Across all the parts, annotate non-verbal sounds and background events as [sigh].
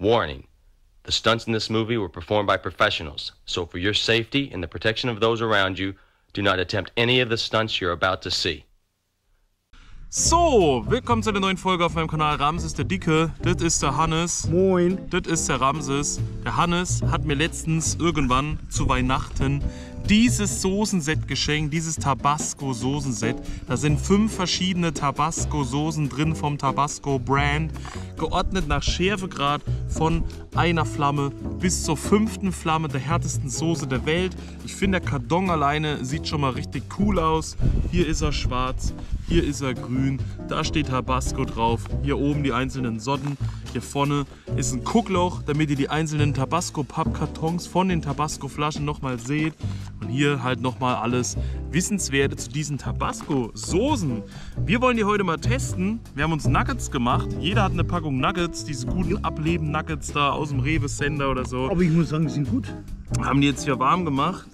Warning. The stunts in this movie were performed by professionals, so for your safety and the protection of those around you, do not attempt any of the stunts you're about to see. So, willkommen zu einer neuen Folge auf meinem Kanal Ramses der Dicke. Das ist der Hannes. Moin. Das ist der Ramses. Der Hannes hat mir letztens irgendwann zu Weihnachten dieses Soßenset geschenkt, dieses Tabasco-Soßenset. Da sind fünf verschiedene Tabasco-Soßen drin vom Tabasco-Brand, geordnet nach Schärfegrad von einer Flamme bis zur fünften Flamme der härtesten Soße der Welt. Ich finde, der Karton alleine sieht schon mal richtig cool aus. Hier ist er schwarz, hier ist er grün, da steht Tabasco drauf, hier oben die einzelnen Sorten. Hier vorne ist ein Guckloch, damit ihr die einzelnen Tabasco-Pappkartons von den Tabasco-Flaschen nochmal seht. Und hier halt nochmal alles Wissenswerte zu diesen Tabasco-Soßen. Wir wollen die heute mal testen. Wir haben uns Nuggets gemacht. Jeder hat eine Packung Nuggets, diese guten Ableben-Nuggets da aus dem Rewe-Sender oder so. Aber ich muss sagen, die sind gut. Haben die jetzt hier warm gemacht.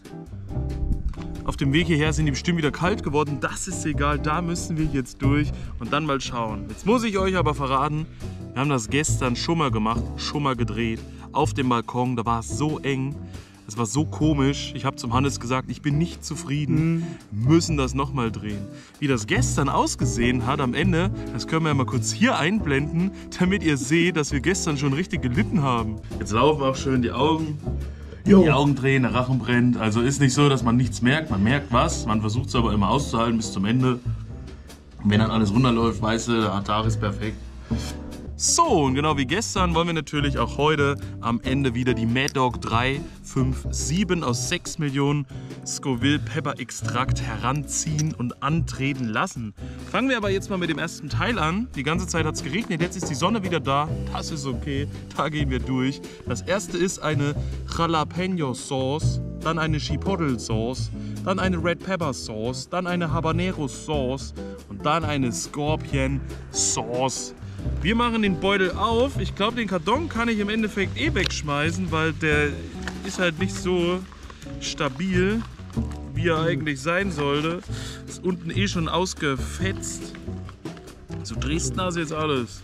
Auf dem Weg hierher sind die bestimmt wieder kalt geworden. Das ist egal, da müssen wir jetzt durch und dann mal schauen. Jetzt muss ich euch aber verraten, wir haben das gestern schon mal gemacht, schon mal gedreht. Auf dem Balkon, da war es so eng. Es war so komisch. Ich habe zum Hannes gesagt, ich bin nicht zufrieden. Wir müssen das nochmal drehen. Wie das gestern ausgesehen hat am Ende, das können wir ja mal kurz hier einblenden, damit ihr seht, dass wir gestern schon richtig gelitten haben. Jetzt laufen auch schön die Augen. Jo. Die Augen drehen, der Rachen brennt. Also ist nicht so, dass man nichts merkt. Man merkt was. Man versucht es aber immer auszuhalten bis zum Ende. Und wenn dann alles runterläuft, weißt du, der Tag ist perfekt. So, und genau wie gestern wollen wir natürlich auch heute am Ende wieder die Mad Dog 357 aus 6 Millionen Scoville Pepper Extrakt heranziehen und antreten lassen. Fangen wir aber jetzt mal mit dem ersten Teil an. Die ganze Zeit hat es geregnet, jetzt ist die Sonne wieder da. Das ist okay, da gehen wir durch. Das erste ist eine Jalapeno Sauce, dann eine Chipotle Sauce, dann eine Red Pepper Sauce, dann eine Habanero Sauce und dann eine Scorpion Sauce. Wir machen den Beutel auf. Ich glaube, den Karton kann ich im Endeffekt eh wegschmeißen, weil der ist halt nicht so stabil, wie er eigentlich sein sollte. Ist unten eh schon ausgefetzt. So Dresden hast du jetzt alles.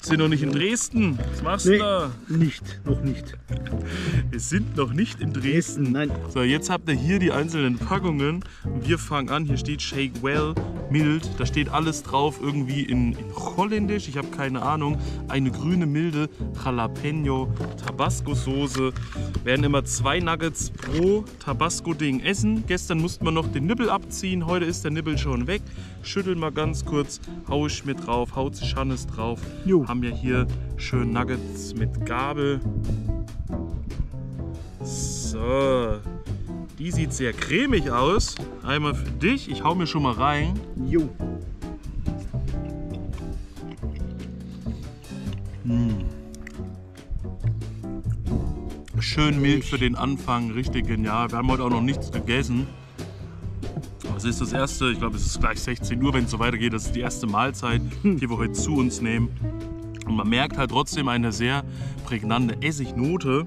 Sind noch nicht in Dresden. Was machst du Nee, da? nicht, noch nicht. [laughs] Wir sind noch nicht in Dresden. Nein. So, jetzt habt ihr hier die einzelnen Packungen wir fangen an. Hier steht Shake Well, mild. Da steht alles drauf, irgendwie in, in Holländisch. Ich habe keine Ahnung. Eine grüne, milde Jalapeno Tabasco-Soße. Werden immer zwei Nuggets pro Tabasco-Ding essen. Gestern musste man noch den Nippel abziehen. Heute ist der Nippel schon weg. Schüttel mal ganz kurz. Hau ich mit drauf. Haut sich Hannes drauf. Jo. Haben wir hier schön Nuggets mit Gabel. So, die sieht sehr cremig aus. Einmal für dich. Ich hau mir schon mal rein. Jo. Schön mild für den Anfang, richtig genial. Wir haben heute auch noch nichts gegessen. Aber Es ist das erste, ich glaube, es ist gleich 16 Uhr, wenn es so weitergeht. Das ist die erste Mahlzeit, [laughs] die wir heute zu uns nehmen. Und man merkt halt trotzdem eine sehr prägnante Essignote.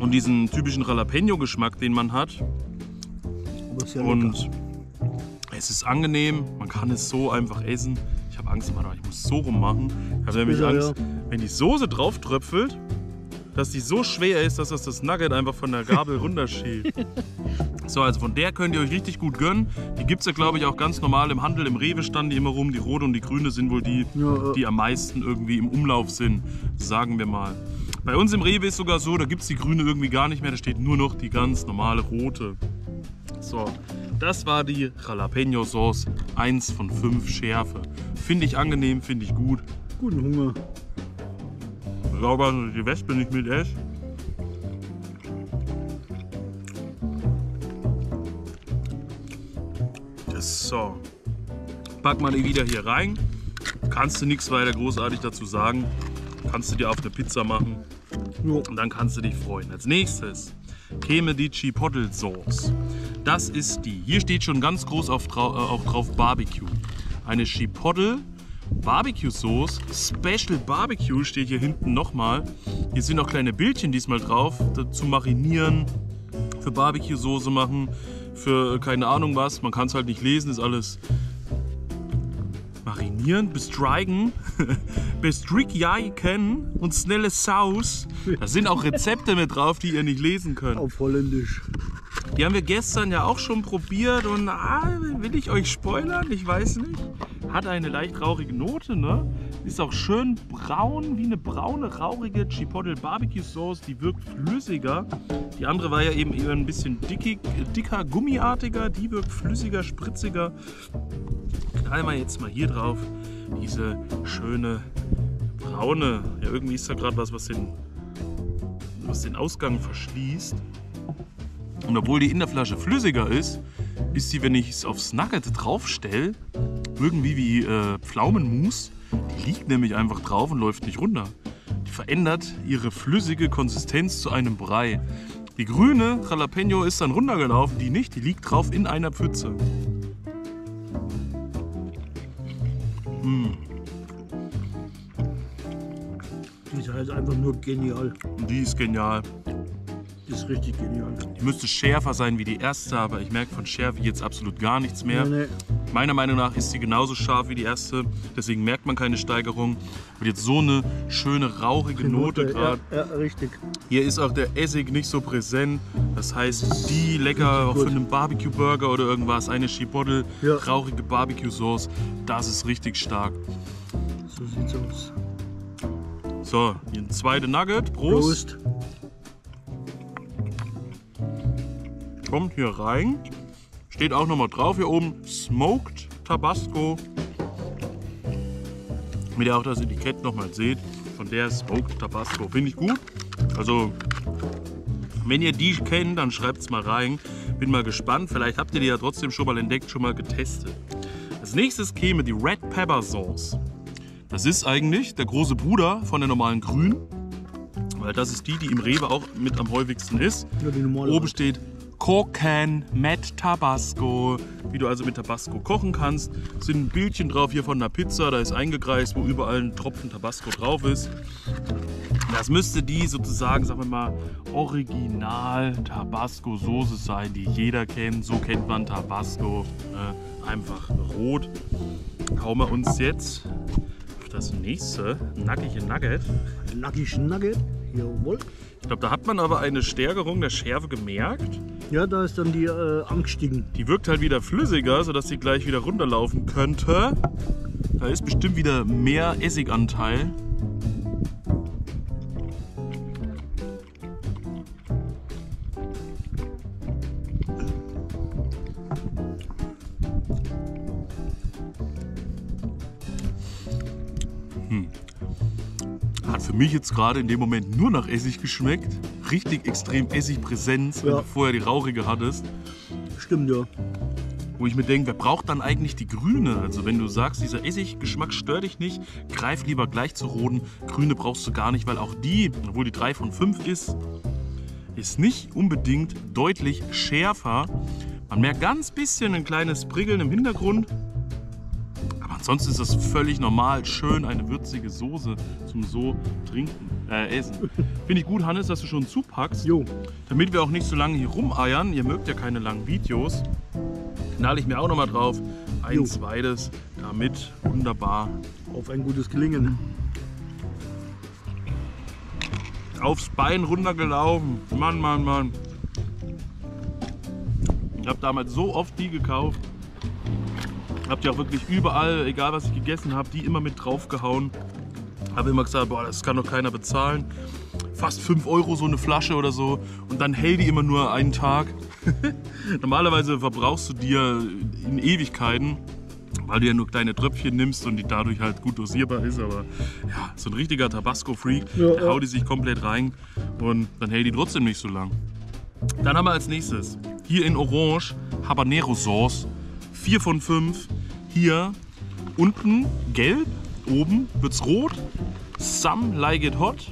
Und diesen typischen Jalapeno-Geschmack, den man hat. Ja. Und es ist angenehm, man kann es so einfach essen. Ich habe Angst, Mann, ich muss so rummachen. Ich habe nämlich Ja, Angst, wenn die Soße drauf tröpfelt, dass die so schwer ist, dass das das Nugget einfach von der Gabel [laughs] runterschiebt. So, also von der könnt ihr euch richtig gut gönnen. Die gibt es ja, glaube ich, auch ganz normal im Handel. Im Rewe standen die immer rum. Die rote und die grüne sind wohl die, Ja, äh. die am meisten irgendwie im Umlauf sind, sagen wir mal. Bei uns im Rewe ist sogar so, da gibt es die grüne irgendwie gar nicht mehr. Da steht nur noch die ganz normale rote. So, das war die Jalapeno Sauce. 1 von 5 Schärfe. Finde ich angenehm, finde ich gut. Guten Hunger. Sauber, die Wespe nicht mit esse. So. Pack mal die wieder hier rein. Kannst du nichts weiter großartig dazu sagen. Kannst du dir auf eine Pizza machen. Jo. Und dann kannst du dich freuen. Als nächstes käme die Chipotle Sauce. Das ist die. Hier steht schon ganz groß auf, äh, auch drauf Barbecue. Eine Chipotle Barbecue Sauce. Special Barbecue steht hier hinten nochmal. Hier sind noch kleine Bildchen diesmal drauf. Zu marinieren, für Barbecue Soße machen, für keine Ahnung was. Man kann es halt nicht lesen, ist alles marinieren, bestreigen, [laughs] bestricken und schnelle Saus. Da sind auch Rezepte mit drauf, die ihr nicht lesen könnt. Auf Holländisch. Die haben wir gestern ja auch schon probiert und ah, will ich euch spoilern? Ich weiß nicht. Hat eine leicht rauchige Note, ne? Ist auch schön braun, wie eine braune, rauchige Chipotle Barbecue Sauce. Die wirkt flüssiger. Die andere war ja eben eher ein bisschen dickig, dicker, gummiartiger. Die wirkt flüssiger, spritziger. Knallen wir jetzt mal hier drauf. Diese schöne braune. Ja, irgendwie ist da gerade was, was den, was den Ausgang verschließt. Und obwohl die in der Flasche flüssiger ist, ist sie, wenn ich es aufs Nugget draufstelle, irgendwie wie äh, Pflaumenmus. Die liegt nämlich einfach drauf und läuft nicht runter. Die verändert ihre flüssige Konsistenz zu einem Brei. Die grüne Jalapeno ist dann runtergelaufen, die nicht, die liegt drauf in einer Pfütze. Die ist halt einfach nur genial. Die ist genial. Die ist richtig genial. Die müsste schärfer sein wie die erste, aber ich merke von Schärfe jetzt absolut gar nichts mehr. Nee, nee. Meiner Meinung nach ist sie genauso scharf wie die erste, deswegen merkt man keine Steigerung. Und jetzt so eine schöne rauchige Note gerade. Ja, ja, richtig. Hier ist auch der Essig nicht so präsent. Das heißt, die lecker auch für einen Barbecue-Burger oder irgendwas, eine Chipotle, Ja. rauchige Barbecue-Sauce, das ist richtig stark. So sieht's aus. So, hier ein zweite Nugget. Prost. Prost. Kommt hier rein. Steht auch nochmal drauf hier oben. Smoked Tabasco. Damit ihr auch das Etikett nochmal seht. Von der Smoked Tabasco. Finde ich gut. Also, wenn ihr die kennt, dann schreibt es mal rein. Bin mal gespannt. Vielleicht habt ihr die ja trotzdem schon mal entdeckt, schon mal getestet. Als nächstes käme die Red Pepper Sauce. Das ist eigentlich der große Bruder von der normalen Grün. Weil das ist die, die im Rewe auch mit am häufigsten ist. Ja. Oben steht Koken mit Tabasco. Wie du also mit Tabasco kochen kannst. Sind ein Bildchen drauf hier von einer Pizza. Da ist eingekreist, wo überall ein Tropfen Tabasco drauf ist. Das müsste die sozusagen, sagen wir mal, Original Tabasco Soße sein, die jeder kennt. So kennt man Tabasco. Äh, einfach rot. Hauen wir uns jetzt auf das nächste nackige Nugget. Nackig Nugget. Jawohl. Ich glaube, da hat man aber eine Stärkerung der Schärfe gemerkt. Ja, da ist dann die äh, angestiegen. Die wirkt halt wieder flüssiger, sodass sie gleich wieder runterlaufen könnte. Da ist bestimmt wieder mehr Essiganteil. Hat für mich jetzt gerade in dem Moment nur nach Essig geschmeckt. Richtig extrem Essigpräsenz, wenn Ja. du vorher die rauchige hattest. Stimmt, ja. Wo ich mir denke, wer braucht dann eigentlich die grüne? Also wenn du sagst, dieser Essiggeschmack stört dich nicht, greif lieber gleich zur roten. Grüne brauchst du gar nicht, weil auch die, obwohl die 3 von 5 ist, ist nicht unbedingt deutlich schärfer. Man merkt ganz bisschen ein kleines Prickeln im Hintergrund. Ansonsten ist das völlig normal, schön eine würzige Soße zum so trinken, äh, essen. Finde ich gut, Hannes, dass du schon zupackst. Jo. Damit wir auch nicht so lange hier rumeiern, ihr mögt ja keine langen Videos, knall ich mir auch noch mal drauf. Ein Jo. zweites, damit wunderbar Auf ein gutes Gelingen. aufs Bein runtergelaufen. Mann, Mann, Mann. Ich habe damals so oft die gekauft. Habt ihr auch wirklich überall, egal was ich gegessen habe, die immer mit draufgehauen. Habe immer gesagt, boah, das kann doch keiner bezahlen. Fast 5 Euro so eine Flasche oder so. Und dann hält die immer nur einen Tag. [laughs] Normalerweise verbrauchst du die ja in Ewigkeiten, weil du ja nur kleine Tröpfchen nimmst und die dadurch halt gut dosierbar ist. Aber ja, so ein richtiger Tabasco-Freak, Ja, der haut die sich komplett rein und dann hält die trotzdem nicht so lang. Dann haben wir als nächstes hier in Orange Habanero Sauce. 4 von 5. Hier unten gelb, oben wird's rot. Some like it hot.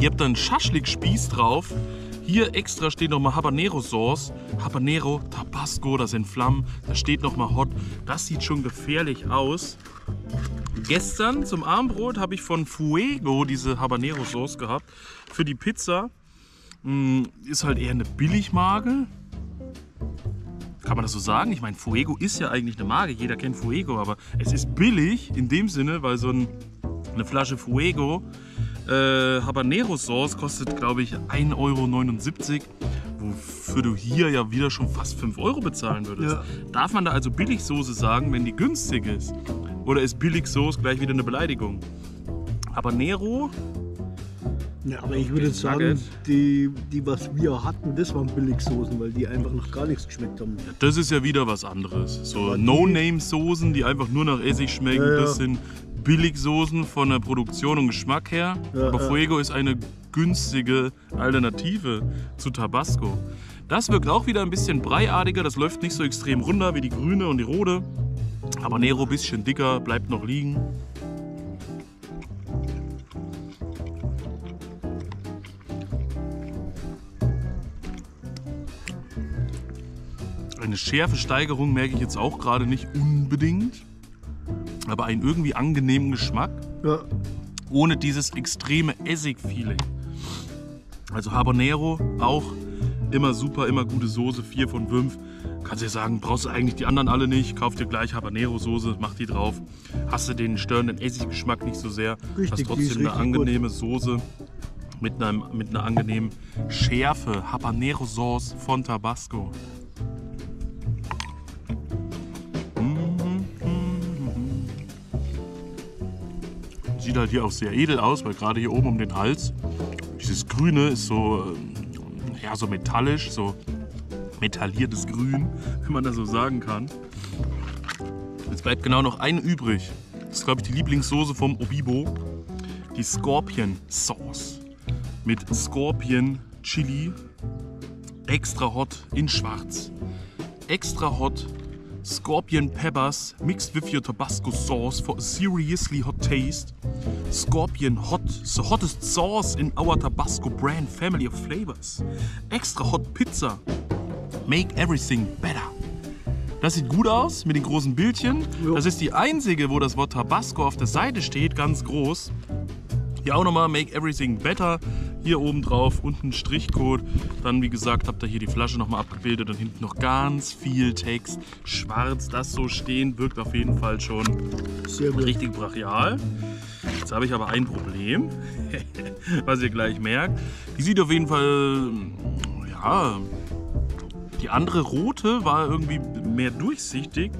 Ihr habt dann Schaschlik-Spieß drauf. Hier extra steht nochmal Habanero Sauce. Habanero, Tabasco, das in Flammen. Da steht nochmal hot. Das sieht schon gefährlich aus. Gestern zum Abendbrot habe ich von Fuego diese Habanero Sauce gehabt. Für die Pizza. Mm, Ist halt eher eine Billigmarke. Kann man das so sagen? Ich meine, Fuego ist ja eigentlich eine Marke, jeder kennt Fuego, aber es ist billig in dem Sinne, weil so ein, eine Flasche Fuego äh, Habanero Sauce kostet, glaube ich, 1,79 Euro, wofür du hier ja wieder schon fast 5 Euro bezahlen würdest. Ja. Darf man da also Billigsoße sagen, wenn die günstig ist? Oder ist Billigsoße gleich wieder eine Beleidigung? Habanero, Ja, aber ich würde sagen, die, die, was wir hatten, das waren Billigsoßen, weil die einfach noch gar nichts geschmeckt haben. das ist ja wieder was anderes. So Aber No-Name-Soßen, die einfach nur nach Essig schmecken, Ja, ja. das sind Billigsoßen von der Produktion und Geschmack her. Ja, Aber ja. Fuego ist eine günstige Alternative zu Tabasco. Das wirkt auch wieder ein bisschen breiartiger, das läuft nicht so extrem runter wie die grüne und die rote. Habanero bisschen dicker, bleibt noch liegen. Eine Schärfesteigerung merke ich jetzt auch gerade nicht unbedingt, aber einen irgendwie angenehmen Geschmack Ja, ohne dieses extreme Essig-Feeling. Also Habanero auch immer super, immer gute Soße, 4 von 5. Kannst dir sagen, brauchst du eigentlich die anderen alle nicht, kauf dir gleich Habanero-Soße, mach die drauf. Hast du den störenden Essiggeschmack nicht so sehr, Richtig, hast trotzdem eine angenehme Soße mit, einem, mit einer angenehmen Schärfe. Habanero-Sauce von Tabasco. Sieht halt hier auch sehr edel aus, weil gerade hier oben um den Hals, dieses Grüne ist so, ähm, ja, so metallisch, so metalliertes Grün, [laughs] wenn man das so sagen kann. Jetzt bleibt genau noch eine übrig. Das ist, glaube ich, die Lieblingssoße vom Obibo. Die Scorpion Sauce. Mit Scorpion Chili. Extra hot in schwarz. Extra hot Scorpion peppers mixed with your Tabasco sauce for a seriously hot taste. Scorpion hot, the hottest sauce in our Tabasco brand family of flavors. Extra hot pizza. Make everything better. Das sieht gut aus mit den großen Bildchen. Jo. Das ist die einzige, wo das Wort Tabasco auf der Seite steht, ganz groß. Hier auch nochmal Make Everything Better. Hier oben drauf, unten Strichcode. Dann, wie gesagt, habt ihr hier die Flasche nochmal abgebildet und hinten noch ganz viel Text. Schwarz, das so stehen, wirkt auf jeden Fall schon richtig brachial. Jetzt habe ich aber ein Problem, [laughs] was ihr gleich merkt. Die sieht auf jeden Fall, ja, die andere rote war irgendwie mehr durchsichtig.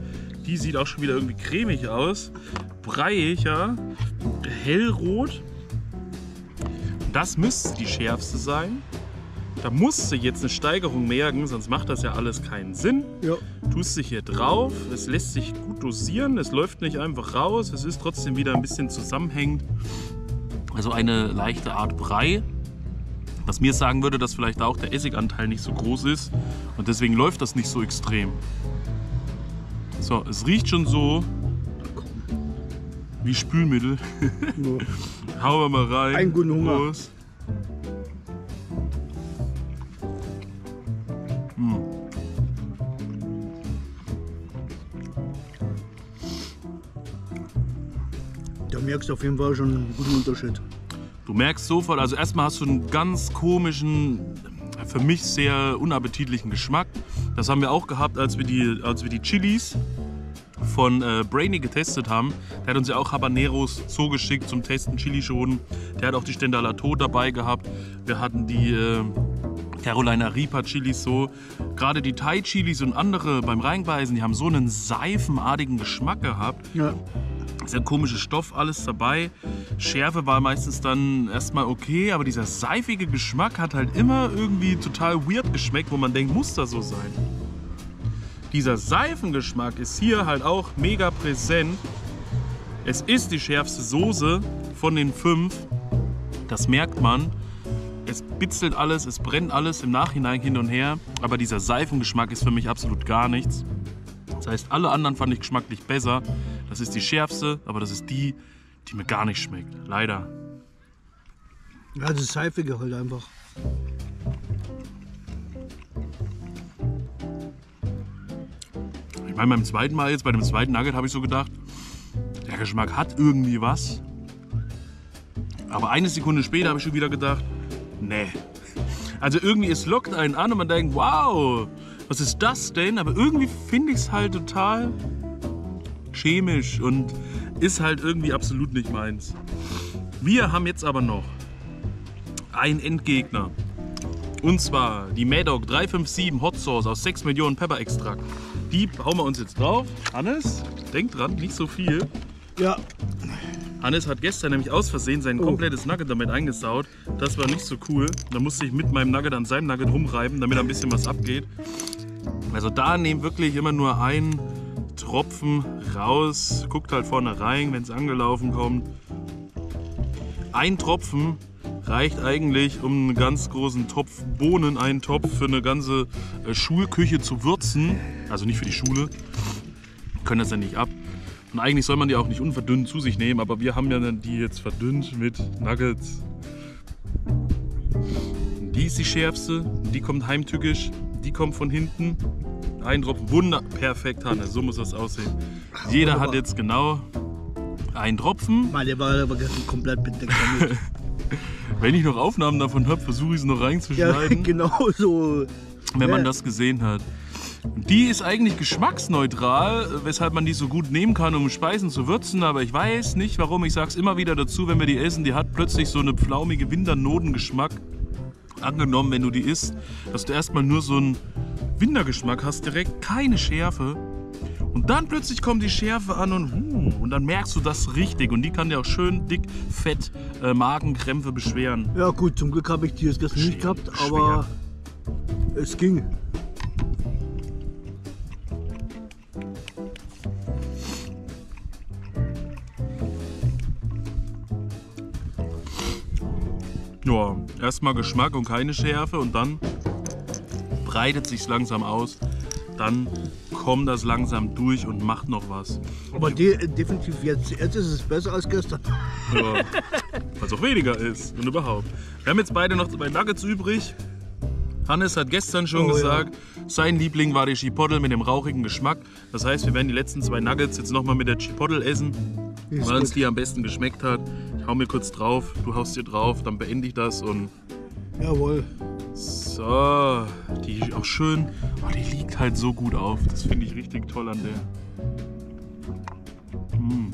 Die sieht auch schon wieder irgendwie cremig aus. Breiiger, hellrot. Das müsste die schärfste sein. Da musst du jetzt eine Steigerung merken, sonst macht das ja alles keinen Sinn Ja, tust dich hier drauf. Es lässt sich gut dosieren. Es läuft nicht einfach raus. Es ist trotzdem wieder ein bisschen zusammenhängend. Also eine leichte Art Brei. Was mir sagen würde, dass vielleicht auch der Essiganteil nicht so groß ist. Und deswegen läuft das nicht so extrem. So, es riecht schon so wie Spülmittel. nur. [laughs] Hauen wir mal rein. Einen guten Hunger. Prost. Da merkst du auf jeden Fall schon einen guten Unterschied. Du merkst sofort, also erstmal hast du einen ganz komischen, für mich sehr unappetitlichen Geschmack. Das haben wir auch gehabt, als wir die, als wir die Chilis von äh, Brainy getestet haben. Der hat uns ja auch Habaneros zugeschickt zum Testen, Chilischoten. Der hat auch die Stendalato dabei gehabt. Wir hatten die äh, Carolina Reaper Chilis so. Gerade die Thai Chilis und andere beim Reinbeißen, die haben so einen seifenartigen Geschmack gehabt. Ja, Sehr komischer Stoff, alles dabei. Schärfe war meistens dann erstmal okay, aber dieser seifige Geschmack hat halt immer irgendwie total weird geschmeckt, wo man denkt, muss das so sein. Dieser Seifengeschmack ist hier halt auch mega präsent. Es ist die schärfste Soße von den fünf. Das merkt man. Es bitzelt alles, es brennt alles im Nachhinein hin und her. Aber dieser Seifengeschmack ist für mich absolut gar nichts. Das heißt, alle anderen fand ich geschmacklich besser. Das ist die schärfste, aber das ist die, die mir gar nicht schmeckt. Leider. ja das Seifige halt einfach. Ich meine, beim zweiten Mal jetzt, bei dem zweiten Nugget, habe ich so gedacht, der Geschmack hat irgendwie was. Aber eine Sekunde später habe ich schon wieder gedacht, nee. Also irgendwie, es lockt einen an und man denkt, wow, was ist das denn? Aber irgendwie finde ich es halt total chemisch und ist halt irgendwie absolut nicht meins. Wir haben jetzt aber noch einen Endgegner. Und zwar die Madoc 357 Hot Sauce aus 6 Millionen Pepper-Extrakt. Die hauen wir uns jetzt drauf. Hannes, denk dran, nicht so viel. Ja, Hannes hat gestern nämlich aus Versehen sein Oh. komplettes Nugget damit eingesaut. Das war nicht so cool. Da musste ich mit meinem Nugget an seinem Nugget rumreiben, damit ein bisschen was abgeht. Also da nehmt wirklich immer nur einen Tropfen raus. Guckt halt vorne rein, wenn es angelaufen kommt. Ein Tropfen reicht eigentlich, um einen ganz großen Topf Bohnen, einen Topf für eine ganze äh, Schulküche zu würzen. Also nicht für die Schule. Können das ja nicht ab. Und eigentlich soll man die auch nicht unverdünnt zu sich nehmen, aber wir haben ja dann die jetzt verdünnt mit Nuggets. Die ist die schärfste, die kommt heimtückisch, die kommt von hinten. Ein Tropfen, wunder, perfekt, Hanne, so muss das aussehen. Jeder hat jetzt genau einen Tropfen. Der war aber gestern komplett bedeckt damit. Wenn ich noch Aufnahmen davon habe, versuche ich es noch ja, reinzuschneiden, [laughs] genau so. wenn man ja. das gesehen hat. Die ist eigentlich geschmacksneutral, weshalb man die so gut nehmen kann, um Speisen zu würzen. Aber ich weiß nicht warum. Ich sag's immer wieder dazu, wenn wir die essen, die hat plötzlich so eine pflaumige Winternodengeschmack. Angenommen, wenn du die isst, dass du erstmal nur so einen Wintergeschmack hast, direkt keine Schärfe. Und dann plötzlich kommt die Schärfe an und, und dann merkst du das richtig. Und die kann dir auch schön dick, fett äh, Magenkrämpfe beschweren. Ja gut, zum Glück habe ich die jetzt gestern nicht Schwer, gehabt, aber es ging. Ja, erstmal Geschmack und keine Schärfe und dann breitet sich langsam aus. Dann kommt das langsam durch und macht noch was. Aber de definitiv jetzt, jetzt ist es besser als gestern. Ja, es auch weniger ist und überhaupt. Wir haben jetzt beide noch zwei Nuggets übrig. Hannes hat gestern schon Oh, ja. gesagt, sein Liebling war die Chipotle mit dem rauchigen Geschmack. Das heißt, wir werden die letzten zwei Nuggets jetzt nochmal mit der Chipotle essen, Ist weil uns gut. die am besten geschmeckt hat. Ich hau mir kurz drauf, du haust dir drauf, dann beende ich das und Jawohl. So, die ist auch schön. Oh, die liegt halt so gut auf. Das finde ich richtig toll an der. Mm.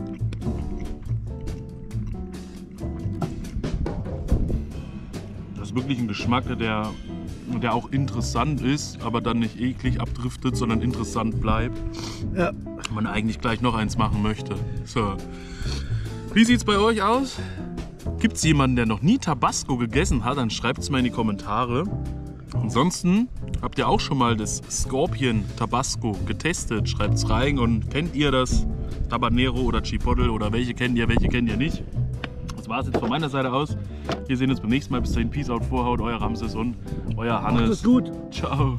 Das ist wirklich ein Geschmack, der, der auch interessant ist, aber dann nicht eklig abdriftet, sondern interessant bleibt. Ja. Man eigentlich gleich noch eins machen möchte. So. Wie sieht's bei euch aus? Gibt es jemanden, der noch nie Tabasco gegessen hat, dann schreibt es mal in die Kommentare. Ansonsten habt ihr auch schon mal das Scorpion Tabasco getestet. Schreibt es rein und kennt ihr das Tabanero oder Chipotle oder welche kennt ihr, welche kennt ihr nicht? Das war es jetzt von meiner Seite aus. Wir sehen uns beim nächsten Mal. Bis dahin, Peace out, Vorhaut, euer Ramses und euer Macht es Hannes. gut. Ciao.